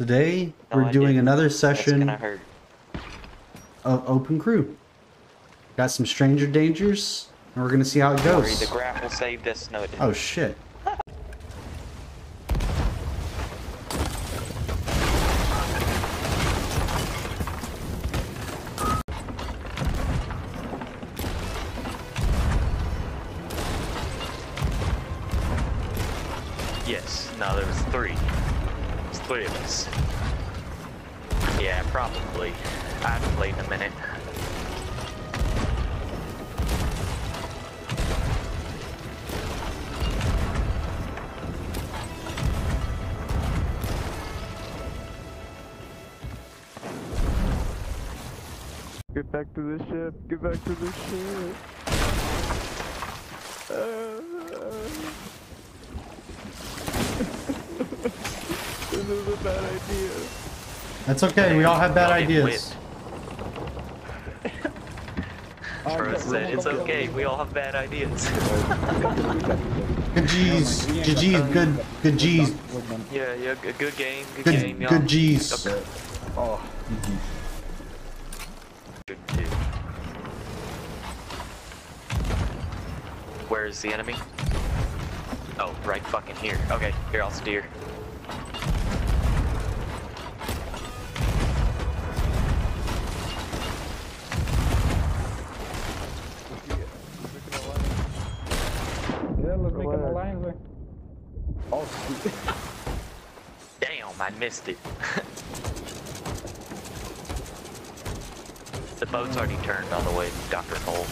Today No, we're I doing didn't. another session of Open Crew. Got some Stranger Dangers, and we're gonna see how it Sorry, goes. the grapple saved us. No. Oh shit. Yes. No, there was three. Us. Yeah, probably. I haven't played in a minute. Get back to the ship. Get back to the ship. this is a bad idea. That's okay. We all have bad ideas. Troy said it's okay. We all have bad ideas. Good G's. Good G's. Good. Good G's. yeah, yeah. Good, good game. Good, Good. game, y'all. Good G's. Okay. Oh, Good too. Where's the enemy? Oh, right fucking here. Okay, here I'll steer. Missed it. the boat's already turned on the way to Dr. Cole.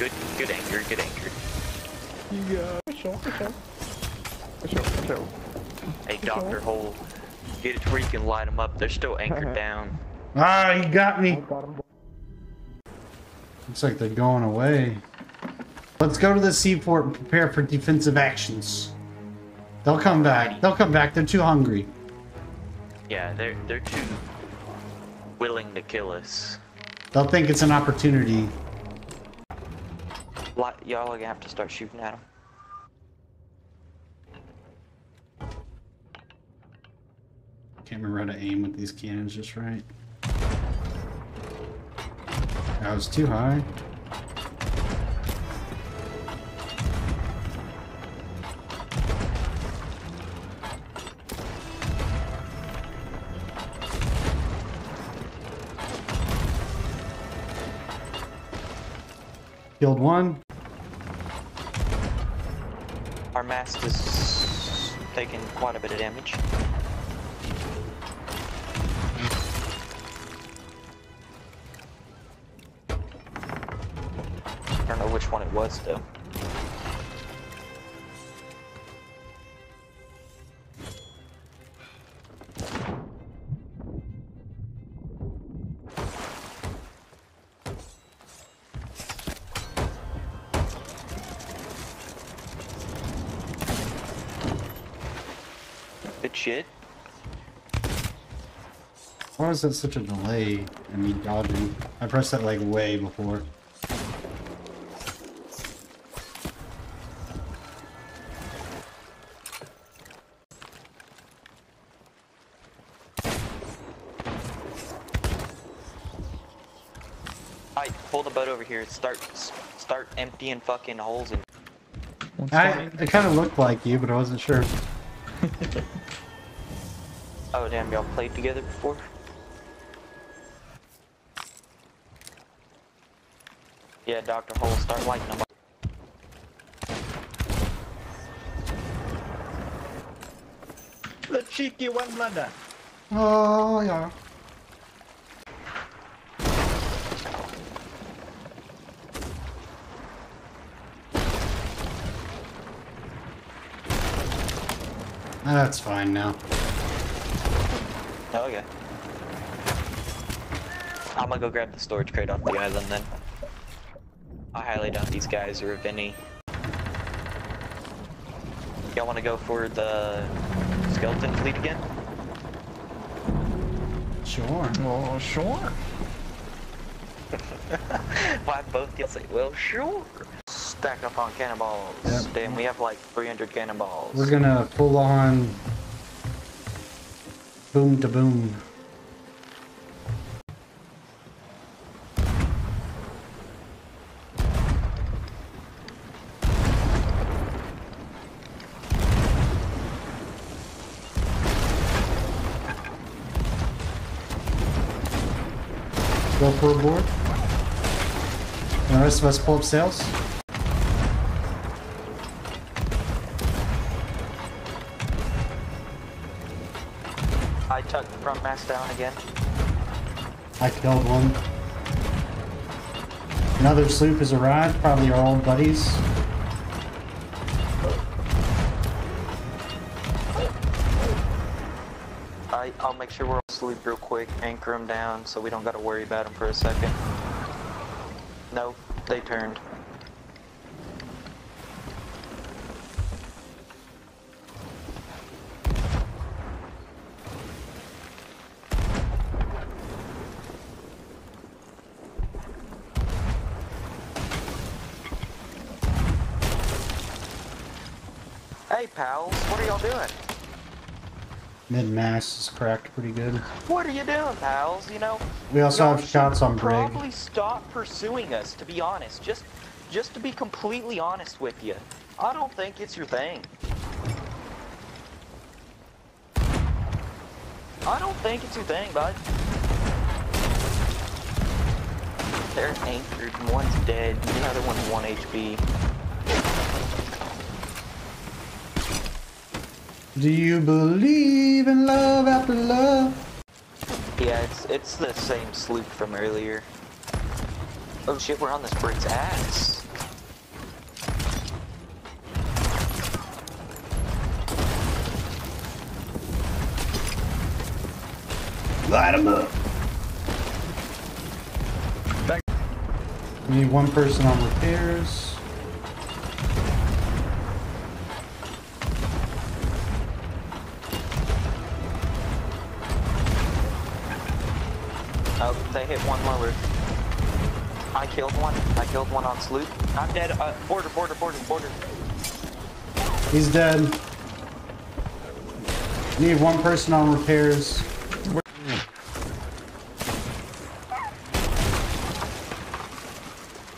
Good, good anchor, good anchor. You got For sure, for sure. For sure, for sure. Hey, Dr. Hole, get it to where you can light them up. They're still anchored down. Ah, he got me. Looks like they're going away. Let's go to the seaport and prepare for defensive actions. They'll come back. They'll come back. They're too hungry. Yeah, they're they're too willing to kill us. They'll think it's an opportunity. Y'all are gonna have to start shooting at them. Can't remember how to aim with these cannons just right. That was too high. Killed one. Our mast is taking quite a bit of damage. I don't know which one it was though. Shit. Why was that such a delay in me dodging? I pressed that like way before. Alright, pull the boat over here. Start, start emptying fucking holes in. I, it kind of looked like you, but I wasn't sure. Oh damn, y'all played together before? Yeah, Dr. Hole, start lighting them up. The cheeky one bladder. Oh yeah. That's fine now. Oh, okay. I'm gonna go grab the storage crate off the island then. I highly doubt these guys are of any. Y'all wanna go for the skeleton fleet again? Sure. Oh, sure. Why both y'all say, well, sure. Stack up on cannonballs. Yep. Damn, we have like 300 cannonballs. We're gonna pull on Boom to boom. Go for board. And the rest of us pull up sails. Front mast down again. I killed one. Another sloop has arrived, probably our old buddies. I, I'll make sure we're asleep real quick, anchor them down so we don't gotta worry about them for a second. Nope, they turned. Hey pals, what are y'all doing? Mid-mast is cracked pretty good. What are you doing, pals? You know, We also have shots on Brig. Probably stop pursuing us. To be honest, just, just to be completely honest with you, I don't think it's your thing. I don't think it's your thing, bud. They're anchored. One's dead. The other one's one HP. Do you believe in love after love? Yeah, it's it's the same sloop from earlier. Oh shit, we're on this brig's ass. Light 'em up. We need one person on repairs. Hit one lower. I killed one. I killed one on sloop. I'm dead. Uh, border, border, border, border. He's dead. Need one person on repairs.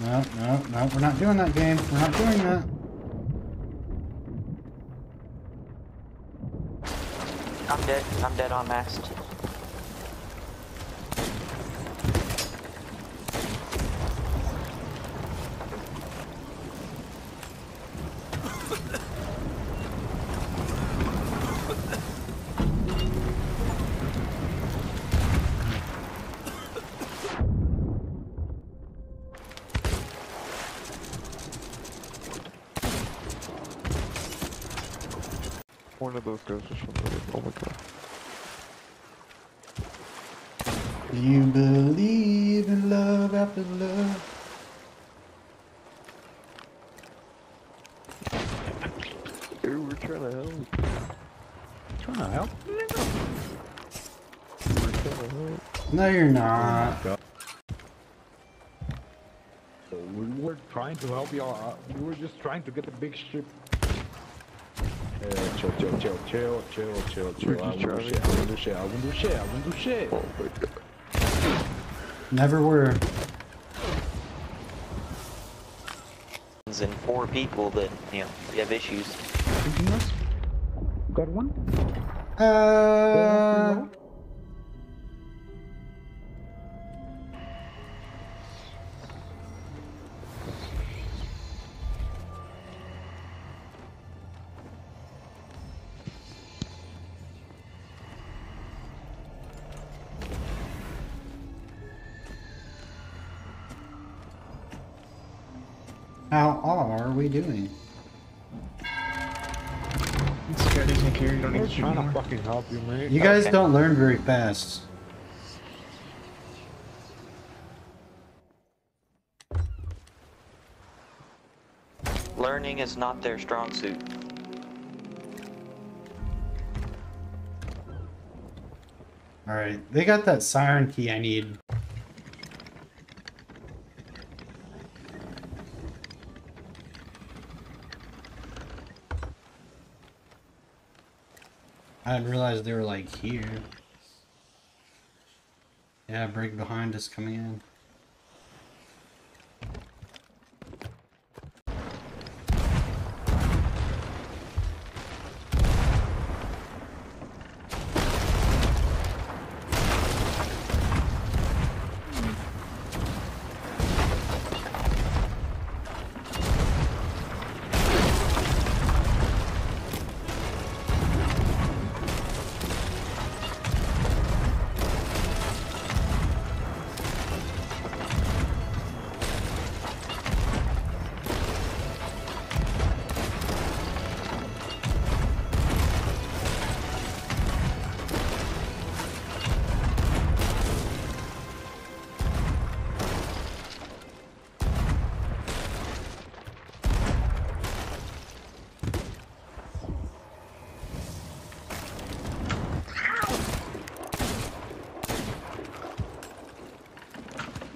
No, no, no, we're not doing that game. We're not doing that. I'm dead. I'm dead on mast. One of those guys just from the Oh my god. Do you believe in love after love? Dude, we're trying to help. Trying to help. We're trying to help. No, you're not. Oh we were trying to help y'all. We were just trying to get the big ship. Uh, chill, chill, chill, chill, chill, chill, chill. I won't do shit. I won't do shit. I won't do shit. I won't do shit. Oh my god. Never were. And four people that you know have issues. Got one? Uh, how are we doing? This guy doesn't care. You don't need to trying to fucking help you, mate. You guys Okay. don't learn very fast. Learning is not their strong suit. Alright, they got that siren key I need. I didn't realize they were like here. Yeah, brig behind us coming in.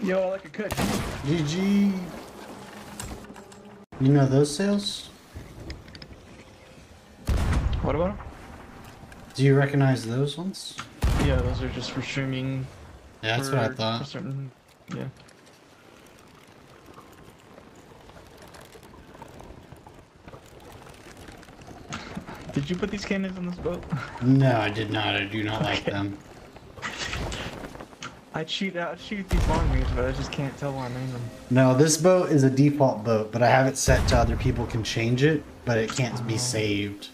Yo, I like a cut. GG. You know those sails? What about them? Do you recognize those ones? Yeah, those are just for streaming. Yeah, that's what I for- For thought. certain, yeah. Did you put these cannons on this boat? No, I did not. I do not like them. I cheat out, shoot these long range, but I just can't tell when I'm aiming them. No, this boat is a default boat, but I have it set to other people can change it, but it can't be Oh. saved.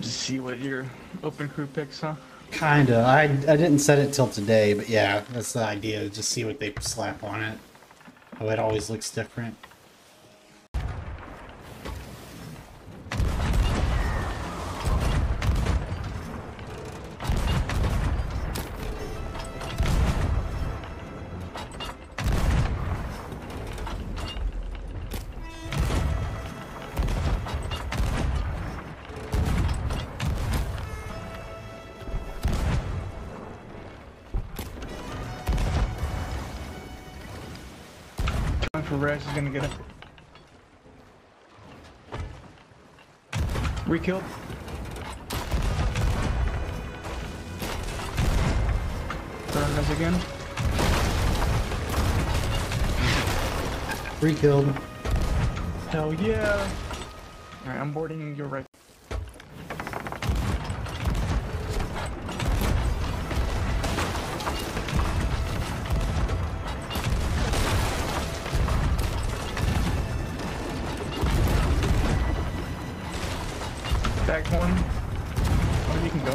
Just see what your open crew picks, huh? Kinda. I, I didn't set it till today, but yeah, that's the idea. Just see what they slap on it. Oh, it always looks different. Coming for Rex is gonna get it. Rekilled. Burn us again. Three killed. Hell yeah! Alright, I'm boarding your right. Back one. You can go.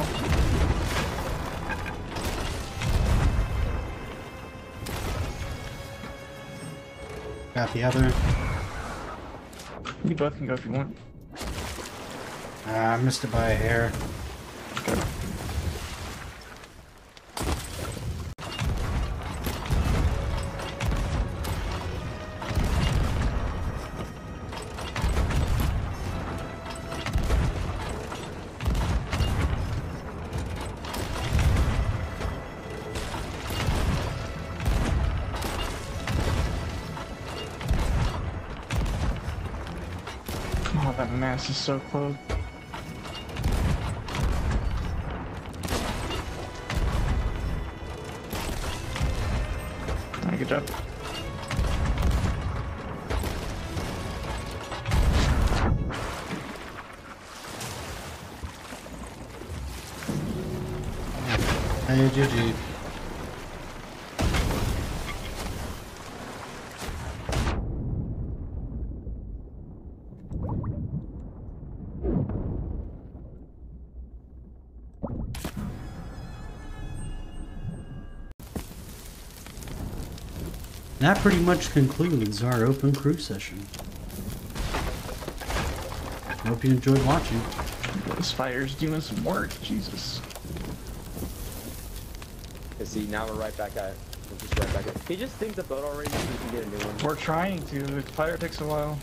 Got the other. You both can go if you want. Uh, I missed it by a hair. Mass is so close. Alright, good job. Hey, GG. That pretty much concludes our open crew session. Hope you enjoyed watching. This fire's doing some work, Jesus. Okay, see, now we're right back at. We're just right back at. He just thinks the boat already so we can get a new one. We're trying to. The fire takes a while.